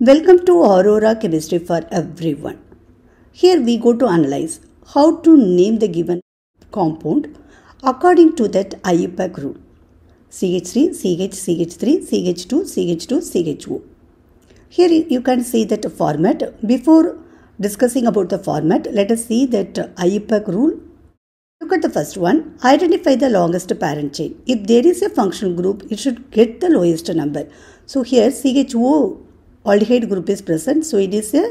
Welcome to Aurora Chemistry for everyone. Here we go to analyze how to name the given compound according to that IUPAC rule. CH3, CH, CH3, CH2, CH2, CHO. Here you can see that format. Before discussing about the format, let us see that IUPAC rule. Look at the first one. Identify the longest parent chain. If there is a functional group, it should get the lowest number. So here CHO aldehyde group is present. So it is a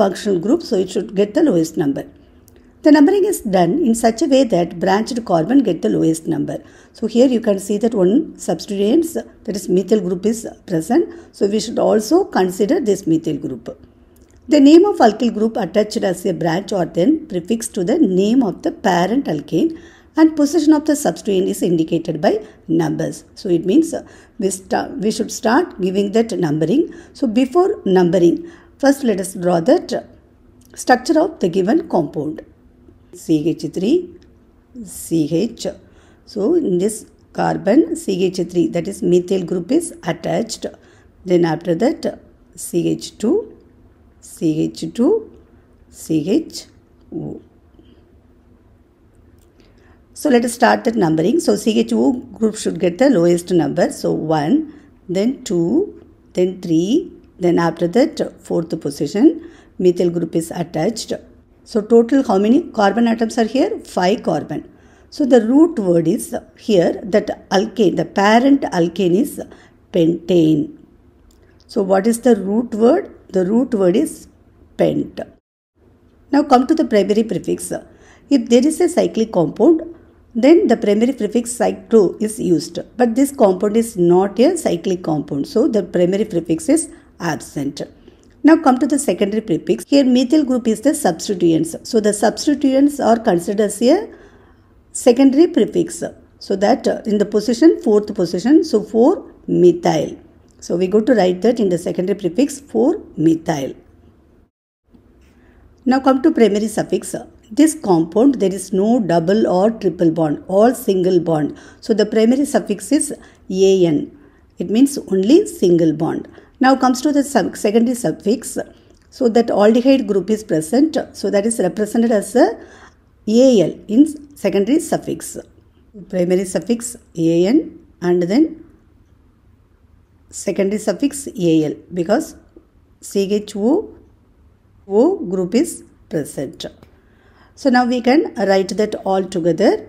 functional group. So it should get the lowest number. The numbering is done in such a way that branched carbon get the lowest number. So here you can see that one substituents that is methyl group is present. So we should also consider this methyl group. The name of alkyl group attached as a branch or then prefixed to the name of the parent alkane and position of the substituent is indicated by numbers. So it means uh, we, start, we should start giving that numbering. So before numbering, first let us draw that structure of the given compound. CH3, CH. So in this carbon CH3 that is methyl group is attached. Then after that CH2, CH2, CHO. So let us start that numbering. So CHO group should get the lowest number. So 1, then 2, then 3, then after that fourth position methyl group is attached. So total how many carbon atoms are here? 5 carbon. So the root word is here that alkane, the parent alkane is pentane. So what is the root word? The root word is pent. Now come to the primary prefix. If there is a cyclic compound, then the primary prefix cyclo is used. But this compound is not a cyclic compound. So the primary prefix is absent. Now come to the secondary prefix. Here methyl group is the substituents. So the substituents are considered as a secondary prefix. So that uh, in the position, fourth position, so 4 methyl. So we go to write that in the secondary prefix 4 methyl. Now come to primary suffix. This compound there is no double or triple bond, all single bond. So the primary suffix is an. It means only single bond. Now comes to the secondary suffix. So that aldehyde group is present. So that is represented as a al in secondary suffix. Primary suffix an and then secondary suffix al because CHO O group is present. So now we can write that all together.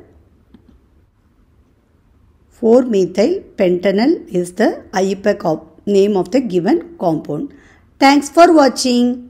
4-methyl pentanal is the IUPAC name of the given compound. Thanks for watching.